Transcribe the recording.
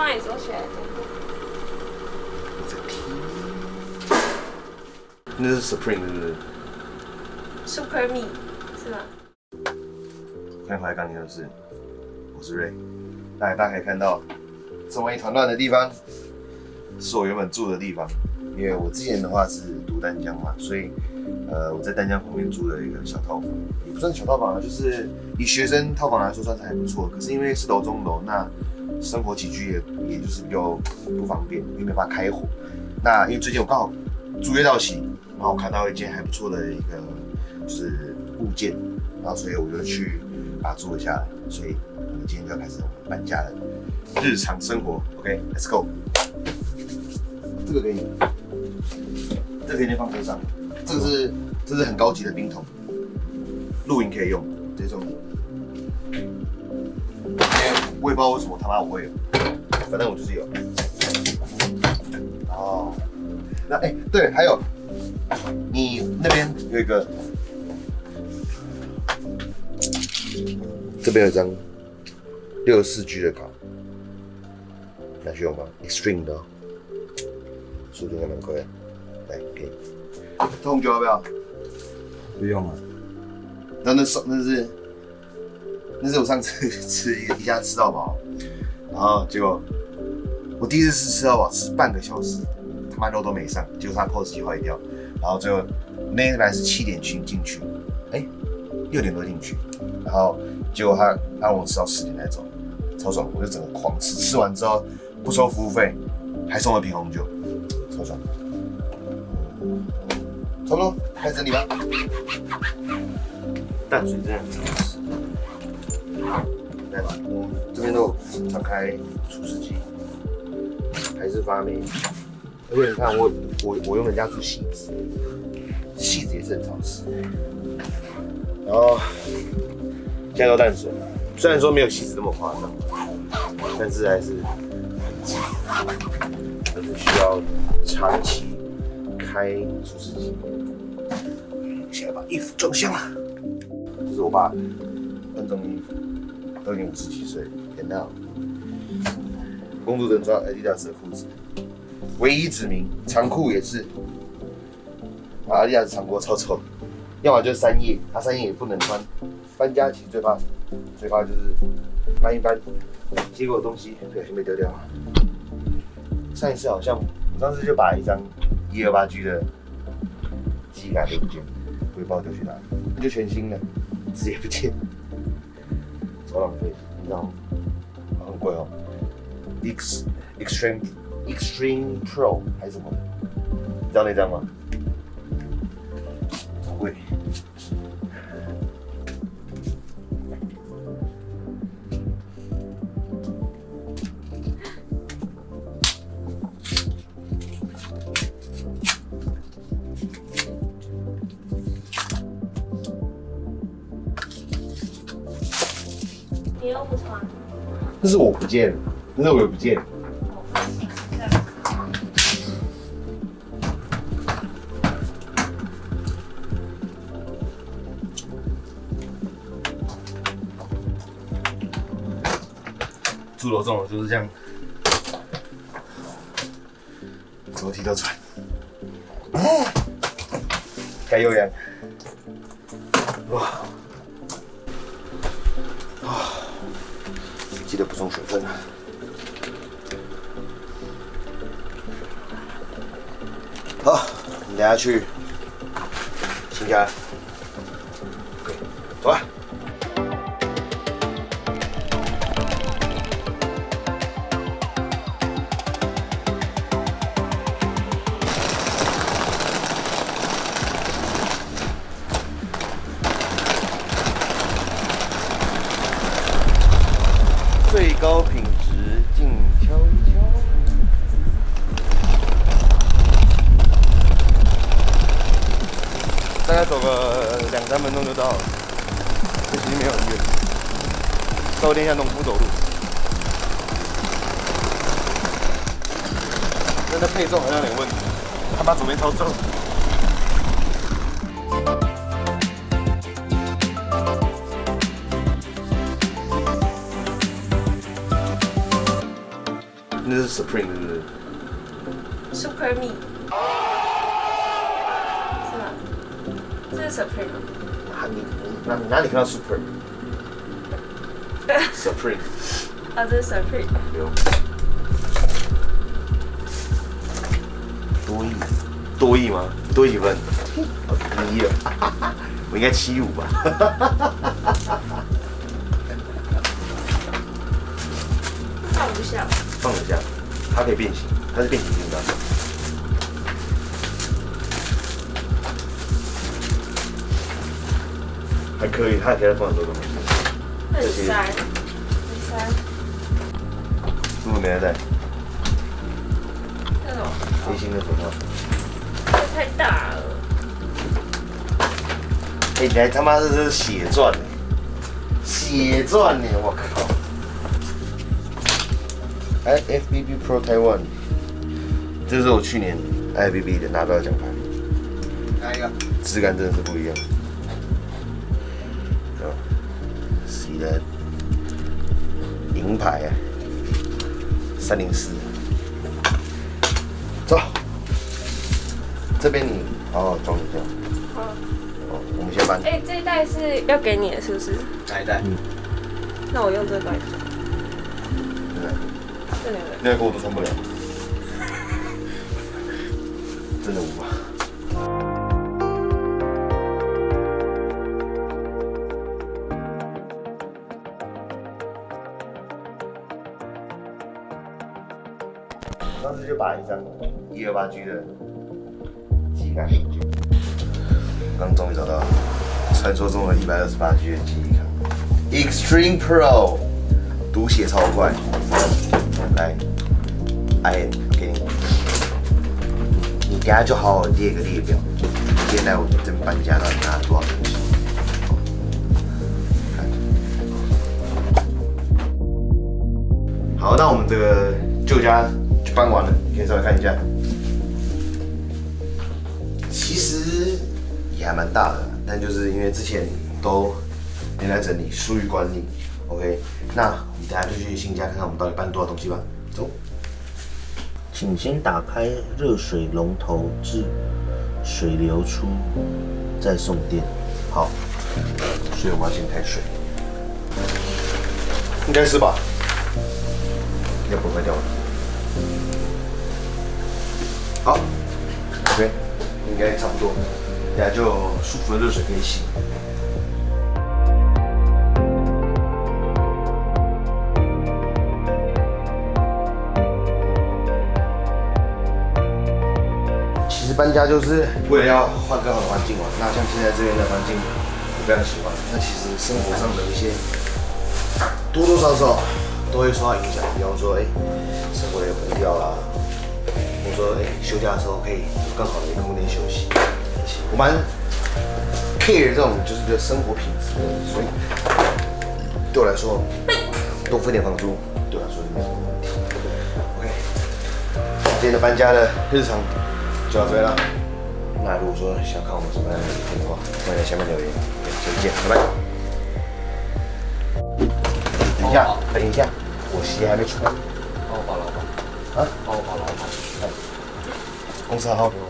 帮你收起来。我在听。那是 Supreme 是不是？Super Me 是吗？欢迎回来钢琴教室，我是瑞。那大家可以看到，这么一团乱的地方，是我原本住的地方。因为我之前的话是读丹江嘛，所以呃我在丹江旁边租了一个小套房，也不算小套房啊，就是以学生套房来说算是还不错。可是因为是楼中楼，那生活起居也也就是比较不方便，因为没办法开火。那因为最近我刚好租约到期，然后我看到一件还不错的一个就是物件，然后所以我就去把它租了下。所以我们今天就要开始我们搬家的日常生活。OK，Let's、go。这个给你，这个可以放车上。这个是这是很高级的冰桶，露营可以用，这种。我也不知道为什么他妈我会有，反正我就是有。哦，那哎、对，还有你那边有一个，这边有一张六十四 G 的卡，拿去用吧，Extreme 的、哦，速度还蛮快的。来，给你。这红酒要不要？不用了，那那是那是那是我上次 吃一一家吃到饱，然后结果我第一次吃吃到饱吃半个小时，他妈肉都没上，结果他 POS 机坏掉，然后最后那天本来是七点去进去，哎，六点多进去，然后结果他他让我吃到十点才走，超爽，我就整个狂吃，吃完之后不收服务费，还送了瓶红酒，超爽。差不多开始整理吧。淡水这样子。来吧，我这边都有打开除湿机，还是发霉。而且你看我我我用人家煮戏子，戏子也是很好吃。然后现在都淡水，虽然说没有戏子那么夸张，但是还是很挤，就是需要长期开除湿机。现在把衣服装箱了。这是我爸笨重的衣服，都已经五十七岁，天哪！工作人穿 Adidas 的裤子，唯一指明长裤也是，啊，Adidas 长裤超丑，要么就是三叶，他、三叶也不能穿。搬家其实最怕什么最怕就是搬一搬，结果东西不小心被丢掉了。上一次好像我上次就把一张一二八 G 的机卡丢不见了。我也不知道丢去哪里，那就全新的，纸也不见，超浪费，你知道吗？很贵哦，X Extreme Extreme Pro 还是什么，你知道那张吗？好贵。你又不穿，那是我不见了，那是我也不见了。住楼这种就是这样，楼梯都喘，该有氧。哇，记得补充水分啊。好，你等下去新家。走吧。最高品质静悄悄。大概走个两三分钟就到了，这其实没有很远，稍微有点像农夫走路。真的配重好像有点问题，他妈左边超重。那是 Supreme 是不是？Super Me，是吗？这是 Supreme 吗？啊，你你哪你哪里看到 Super？Supreme 啊，这是 Supreme。有多亿多亿吗？多几分？哦，一了，我应该七五吧？放不下。放一下，它可以变形，它是变形金刚。还可以，它还可以放很多东西。很塞，很塞。如果没人带，那种黑心的手套。这太大了。哎、你还他妈的这是血钻呢，血钻呢，我靠！哎，FBB Pro Taiwan，这是我去年 IFBB 的拿到的奖牌，哪一个？质感真的是不一样。啊，See that？银牌啊，三零四。走，这边你好好装一下。好。哦，我们先搬。哎，这一袋是要给你的，是不是？哪一代？那我用这个来装。这两个。那个我都穿不了，真的无法。当时就把一张一二八 G 的记忆卡，刚终于找到了传说中的一百二十八 G 的记忆卡，Extreme Pro，读写超快。来，哎，给你，你等下就好好列个列表，今天来我们这搬家到底拿了多少东西。看好，那我们这个旧家就搬完了，你可以稍微看一下。其实也还蛮大的，但就是因为之前都没来整理，疏于管理。OK，那我们等下就去新家看看我们到底搬多少东西吧。走。请先打开热水龙头至水流出，再送电。好，所以我们要先开水，应该是吧？应该不会掉了。好，OK，应该差不多，等下就舒服的热水可以洗。搬家就是为了要换更好的环境嘛。那像现在这边的环境，我非常喜欢。那其实生活上的一些多多少少都会受到影响，比方说，哎、生活的步调啦，或者说，哎、休假的时候可以有更好的空间休息。我蛮 care 这种就是的生活品质的，所以对我来说，多付点房租对我来说是没什么问题。OK，今天的搬家的日常就到这边了。那如果说想看我们什么样的影片的话，欢迎在下面留言。下次见，拜拜。等一下，等一下，我鞋还没穿。帮我把老板，啊？帮我把老板。公司号给我。